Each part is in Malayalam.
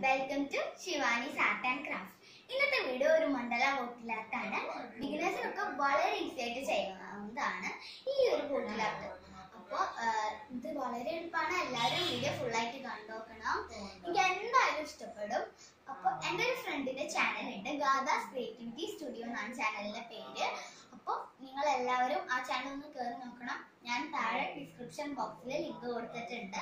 Welcome to Shivani art and craft ഇന്നത്തെ വീഡിയോ ഒരു മണ്ഡല ബോട്ടിലാർട്ടാണ് ബിഗിനേഴ്സിനൊക്കെ വളരെ ഈസി ആയിട്ട് ചെയ്യാവുന്നതാണ്. ഈ ഒരു ബോട്ടിലാർട്ട് അപ്പോൾ ഇത് വളരെ എളുപ്പമാണ്. എല്ലാവരും വീഡിയോ ഫുൾ ആയിട്ട് കണ്ടോക്കണം എനിക്ക് എന്തായാലും ഇഷ്ടപ്പെടും. അപ്പോൾ എന്റെ ഒരു ഫ്രണ്ടിന്റെ ചാനൽ ഉണ്ട്. ഗാദാസ് ക്രിയേറ്റിവിറ്റി സ്റ്റുഡിയോ എന്നാണ് ചാനലിന്റെ പേര്. അപ്പോൾ നിങ്ങൾ എല്ലാവരും ആ ചാനൽ ഒന്ന് കയറി നോക്കണം. ഡിസ്ക്രിപ്ഷൻ ബോക്സിൽ ലിങ്ക് കൊടുത്തിട്ടുണ്ട്.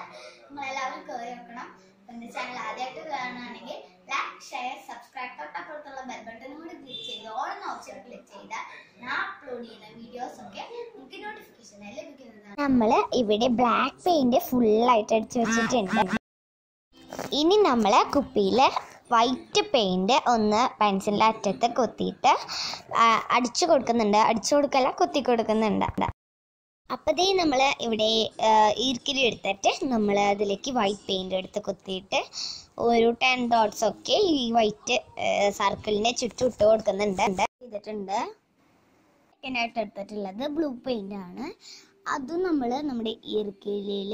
നിങ്ങളെല്ലാവരും കയറി വെക്കണം എന്റെ ചാനൽ ആദ്യമായിട്ട് കാണുകയാണെങ്കിൽ ലൈക്ക് ഷെയർ സബ്സ്ക്രൈബ് തൊട്ടപ്പുറത്തുള്ള ബെൽ ബട്ടൺ കൂടി ക്ലിക്ക് ചെയ്ത് ഓൾ ഓപ്ഷൻ ക്ലിക്ക് ചെയ്താൽ ഞാൻ അപ്ലോഡ് ചെയ്യുന്ന വീഡിയോസ് ഒക്കെ നിങ്ങൾക്ക് നോട്ടിഫിക്കേഷൻ ലഭിക്കുന്നതാണ്. നമ്മൾ ഇവിടെ ബ്ലാക്ക് പെയിന്റ് ഫുള്ളായിട്ട് അടിച്ചു വെച്ചിട്ടുണ്ട്. ഇനി നമ്മൾ കുപ്പിയിൽ വൈറ്റ് പെയിന്റ് ഒന്ന് പെൻസിലിന്റെ അറ്റത്ത് കൊത്തിയിട്ട് അടിച്ചു കൊടുക്കുന്നുണ്ട്. അടിച്ചു കൊടുക്കല്ല കുത്തി കൊടുക്കുന്നുണ്ട്. അപ്പോഴത്തേ നമ്മൾ ഇവിടെ ഈർക്കിലി എടുത്തിട്ട് നമ്മൾ അതിലേക്ക് വൈറ്റ് പെയിന്റ് എടുത്ത് കുത്തിയിട്ട് ഒരു ടെൻ ഡോട്ട്സ് ഒക്കെ ഈ വൈറ്റ് സർക്കിളിനെ ചുറ്റും ഇട്ട് കൊടുക്കുന്നുണ്ട്. ചെയ്തിട്ടുണ്ട്. സെക്കൻഡായിട്ട് എടുത്തിട്ടുള്ളത് ബ്ലൂ പെയിന്റ് ആണ്. അതും നമ്മൾ നമ്മുടെ ഈർക്കിലിയിൽ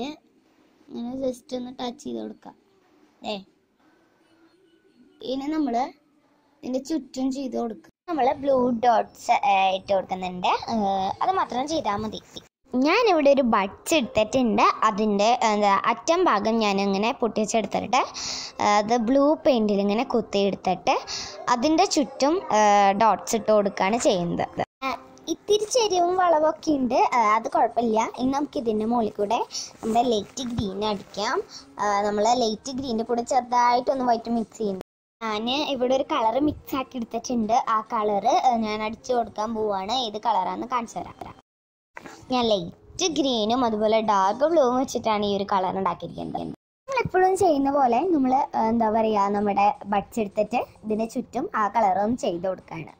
ഇങ്ങനെ ജസ്റ്റ് ഒന്ന് ടച്ച് ചെയ്ത് കൊടുക്കാം. ഏ ഇനി നമ്മൾ ഇതിന്റെ ചുറ്റും ചെയ്ത് കൊടുക്കുക നമ്മൾ ബ്ലൂ ഡോട്ട്സ് ഇട്ട് കൊടുക്കുന്നുണ്ട്. അത് മാത്രം ചെയ്താൽ മതി. ഞാനിവിടെ ഒരു ബഡ്സ് എടുത്തിട്ടുണ്ട്. അതിന്റെ എന്താ അറ്റം ഭാഗം ഞാനിങ്ങനെ പൊട്ടിച്ചെടുത്തിട്ട് അത് ബ്ലൂ പെയിന്റിൽ ഇങ്ങനെ കുത്തി എടുത്തിട്ട് അതിന്റെ ചുറ്റും ഡോട്ട്സ് ഇട്ട് കൊടുക്കുകയാണ് ചെയ്യുന്നത്. ഇത്തിരി ചെരിവും വളവൊക്കെ ഉണ്ട്. അത് കുഴപ്പമില്ല. ഇനി നമുക്ക് ഇതിന്റെ മുകളിൽ കൂടെ നമ്മുടെ ലൈറ്റ് ഗ്രീൻ അടിക്കാം. നമ്മൾ ലൈറ്റ് ഗ്രീന്റെ കൂടെ ചെറുതായിട്ടൊന്ന് വൈറ്റ് മിക്സ് ചെയ്യുന്നു. ഞാൻ ഇവിടെ ഒരു കളർ മിക്സ് ആക്കി എടുത്തിട്ടുണ്ട്. ആ കളറ് ഞാൻ അടിച്ചു കൊടുക്കാൻ പോവാണ്. ഏത് കളറാണെന്ന് കാണിച്ചു തരാം. ഞാൻ ലൈറ്റ് ഗ്രീനും അതുപോലെ ഡാർക്ക് ബ്ലൂവും വെച്ചിട്ടാണ് ഈ ഒരു കളർ ഉണ്ടാക്കിയിരിക്കുന്നത്. എപ്പോഴും ചെയ്യുന്ന പോലെ നമ്മൾ എന്താ പറയുക നമ്മുടെ ബഡ്സ് എടുത്തിട്ട് ഇതിന് ചുറ്റും ആ കളറും ചെയ്ത് കൊടുക്കുകയാണ്.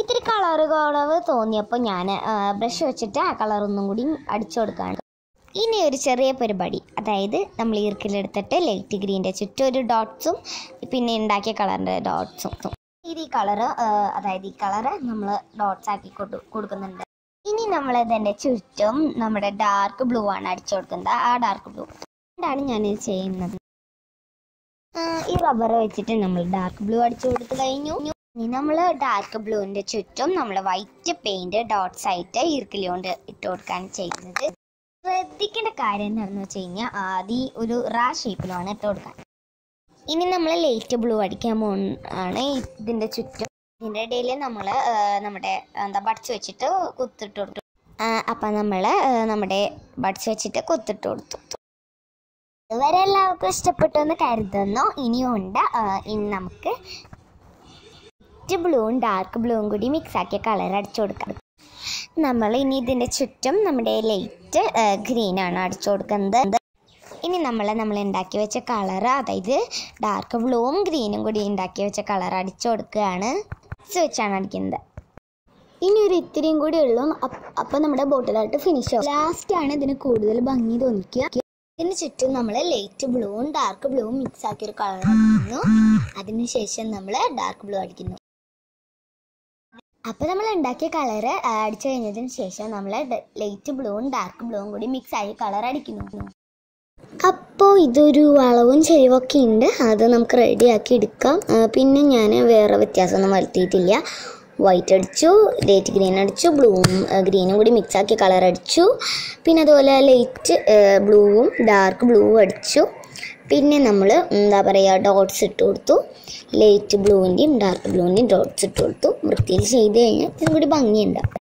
ഇത്തിരി കളർ കുറവ് തോന്നിയപ്പോൾ ഞാൻ ബ്രഷ് വെച്ചിട്ട് ആ കളർ ഒന്നും കൂടി അടിച്ചു കൊടുക്കുകയാണ്. ഇനി ഒരു ചെറിയ പരിപാടി. അതായത് നമ്മൾ ഈർക്കിലെടുത്തിട്ട് ലൈറ്റ് ഗ്രീന്റെ ചുറ്റും ഒരു ഡോട്ട്സും പിന്നെ ഉണ്ടാക്കിയ കളറിന്റെ ഡോട്ട്സും ഈ കളറ് അതായത് ഈ കളറ് നമ്മൾ ഡോട്ട്സ് ആക്കി കൊടു- കൊടുക്കുന്നുണ്ട്. ഇനി നമ്മൾ ഇതിന്റെ ചുറ്റും നമ്മുടെ ഡാർക്ക് ബ്ലൂ ആണ് അടിച്ചു കൊടുക്കുന്നത്. ആ ഡാർക്ക് ബ്ലൂ എന്താണ് ഞാൻ ഇത് ചെയ്യുന്നത് ഈ റബ്ബർ വെച്ചിട്ട് നമ്മൾ ഡാർക്ക് ബ്ലൂ അടിച്ചു കൊടുത്തു കഴിഞ്ഞു. ഇനി നമ്മൾ ഡാർക്ക് ബ്ലൂവിന്റെ ചുറ്റും നമ്മൾ വൈറ്റ് പെയിന്റ് ഡോട്ട്സ് ആയിട്ട് ഈർക്കിലി കൊണ്ട് ഇട്ട് കൊടുക്കാൻ ചെയ്യുന്നത്. ശ്രദ്ധിക്കേണ്ട കാര്യം എന്താണെന്ന് വെച്ച് കഴിഞ്ഞാൽ ആദ്യം ഒരു റാ ഷേപ്പിലാണ് ഇട്ട് കൊടുക്കാൻ. ഇനി നമ്മൾ ലൈറ്റ് ബ്ലൂ അടിക്കാൻ ആണ് ഇതിന്റെ ചുറ്റും. ഇതിന്റെ ഇടയിൽ നമ്മൾ നമ്മുടെ എന്താ ബഡ്സ് വെച്ചിട്ട് കുത്തിട്ട് കൊടുത്തു. അപ്പം നമ്മൾ നമ്മുടെ ബഡ്സ് വെച്ചിട്ട് കുത്തിട്ട് കൊടുത്തു. ഇതുവരെ എല്ലാവർക്കും ഇഷ്ടപ്പെട്ടു എന്ന് കരുതുന്നു. ഇനിയും ഉണ്ട്. ഇനി നമുക്ക് ലൈറ്റ് ബ്ലൂവും ഡാർക്ക് ബ്ലൂവും കൂടി മിക്സ് ആക്കിയ കളർ അടിച്ചു കൊടുക്കാം. നമ്മൾ ഇനി ഇതിന്റെ ചുറ്റും നമ്മുടെ ലൈറ്റ് ഗ്രീനാണ് അടിച്ചു കൊടുക്കുന്നത്. ഇനി നമ്മൾ നമ്മൾ ഉണ്ടാക്കി വെച്ച കളർ അതായത് ഡാർക്ക് ബ്ലൂവും ഗ്രീനും കൂടി ഉണ്ടാക്കി വെച്ച കളർ അടിച്ചു കൊടുക്കുകയാണ്. വെച്ചാണ് അടിക്കുന്നത്. ഇനി ഒരു ഇത്തിരിയും കൂടി ഉള്ളൂ. അപ്പം നമ്മുടെ ബോട്ടിലായിട്ട് ഫിനിഷ് ആവും. ലാസ്റ്റ് ആണ് ഇതിന് കൂടുതൽ ഭംഗി തോന്നിക്കുക. ഇതിന് ചുറ്റും നമ്മൾ ലൈറ്റ് ബ്ലൂവും ഡാർക്ക് ബ്ലൂവും മിക്സ് ആക്കിയ ഒരു കളർ അടിക്കുന്നു. അതിനുശേഷം നമ്മൾ ഡാർക്ക് ബ്ലൂ അടിക്കുന്നു. അപ്പോൾ നമ്മൾ ഉണ്ടാക്കിയ കളർ അടിച്ചു കഴിഞ്ഞതിന് ശേഷം നമ്മൾ ലൈറ്റ് ബ്ലൂവും ഡാർക്ക് ബ്ലൂവും കൂടി മിക്സ് ആയി കളർ അടിക്കുന്നു. അപ്പോൾ ഇതൊരു വളവും ചെരിവൊക്കെ ഉണ്ട്. അത് നമുക്ക് റെഡിയാക്കി എടുക്കാം. പിന്നെ ഞാൻ വേറെ വ്യത്യാസമൊന്നും വരുത്തിയിട്ടില്ല. വൈറ്റ് അടിച്ചു ലൈറ്റ് ഗ്രീൻ അടിച്ചു ബ്ലൂവും ഗ്രീനും കൂടി മിക്സ് ആക്കി കളർ അടിച്ചു. പിന്നെ അതുപോലെ ലൈറ്റ് ബ്ലൂവും ഡാർക്ക് ബ്ലൂവും അടിച്ചു. പിന്നെ നമ്മൾ എന്താ പറയുക ഡോട്ട്സ് ഇട്ട് കൊടുത്തു. ലൈറ്റ് ബ്ലൂവിന്റെയും ഡാർക്ക് ബ്ലൂവിന്റെയും ഡോട്ട്സ് ഇട്ട് കൊടുത്തു. വൃത്തിയിൽ ചെയ്ത് കഴിഞ്ഞാൽ ഇതും കൂടി ഭംഗിയുണ്ടാവും.